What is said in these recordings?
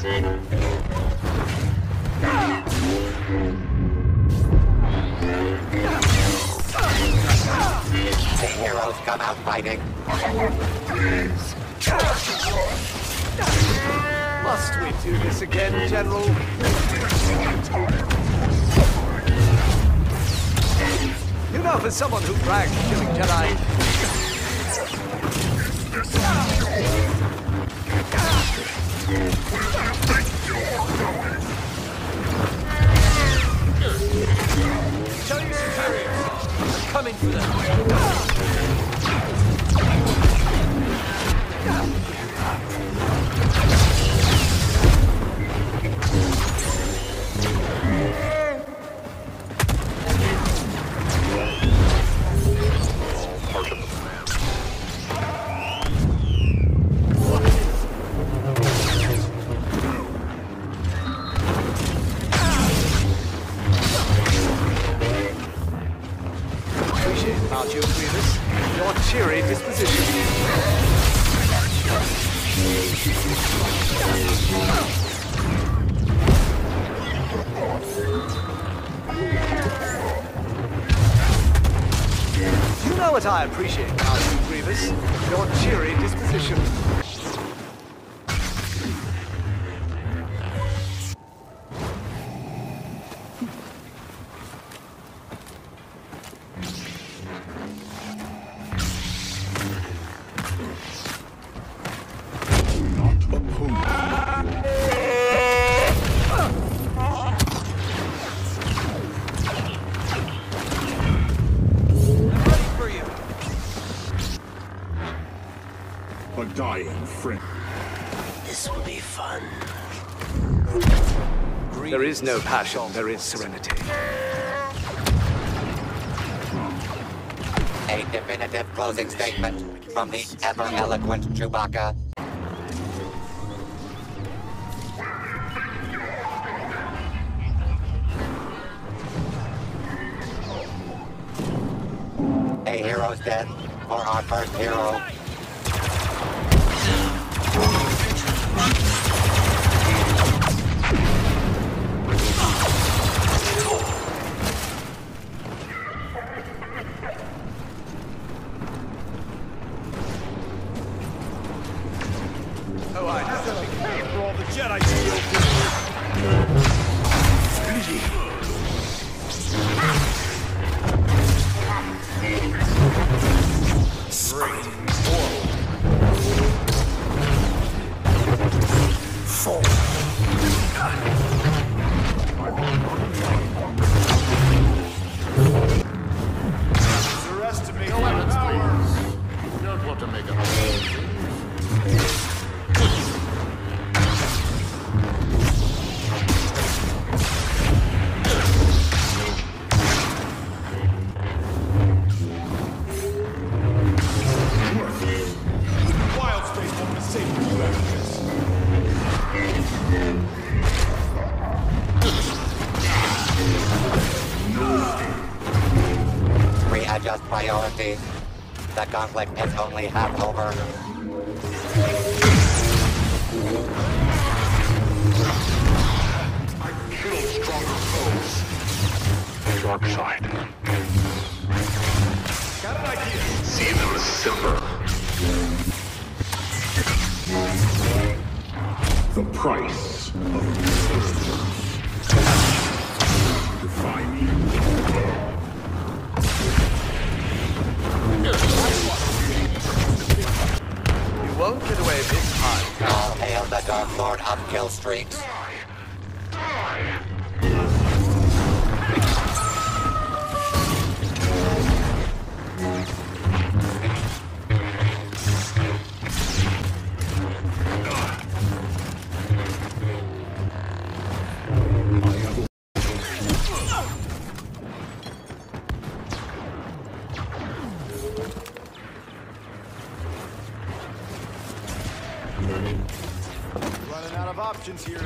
The heroes come out fighting. Must we do this again, General? You know, for someone who brags killing Jedi, coming for them. You know what I appreciate, Marjorie Grievous? Your cheery disposition. Dying friend. This will be fun. There is no passion, there is serenity. A definitive closing statement from the ever-eloquent Chewbacca. A hero's death for our first hero. Yeah. Readjust. The conflict is only half over. Kill stronger foes. Dark side. Got an idea. See them simmer. The price of Dark Lord of Running out of options here.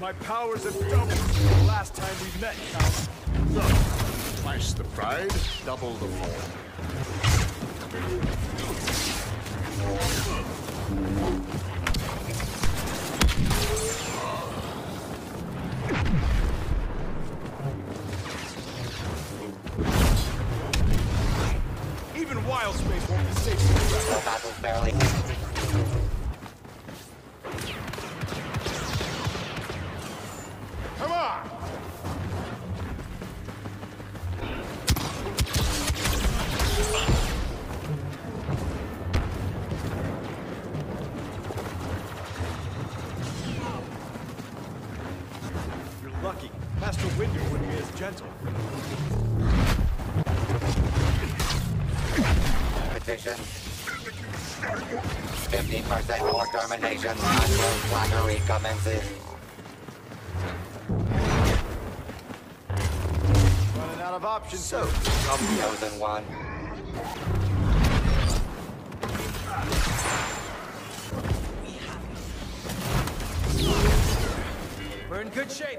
My powers have doubled since the last time we met, Count. Twice the pride, double the fall. Petition. 50% more termination until flattery commences. Running out of options. So, Chosen one. we're in good shape.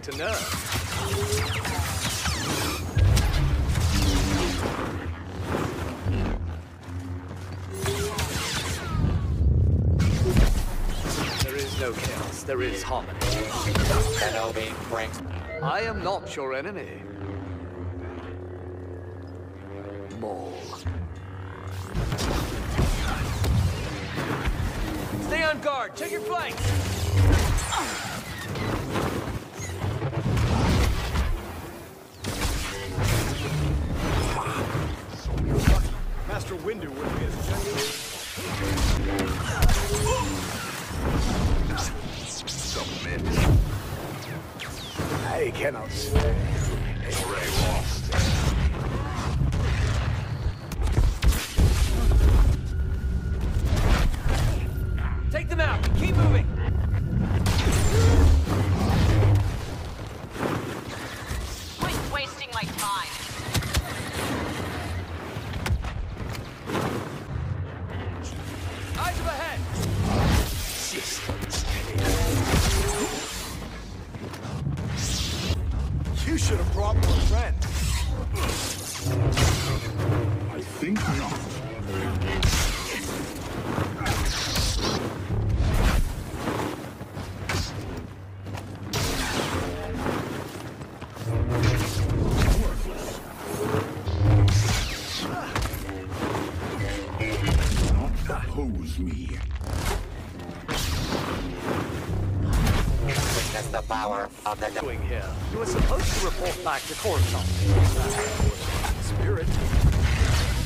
have really hit a nerve. There is no chaos, there is harmony. I am not your enemy. Maul. Stay on guard, check your flanks! Me. witness the power of the doing here? You were supposed to report back to Coruscant. Spirit.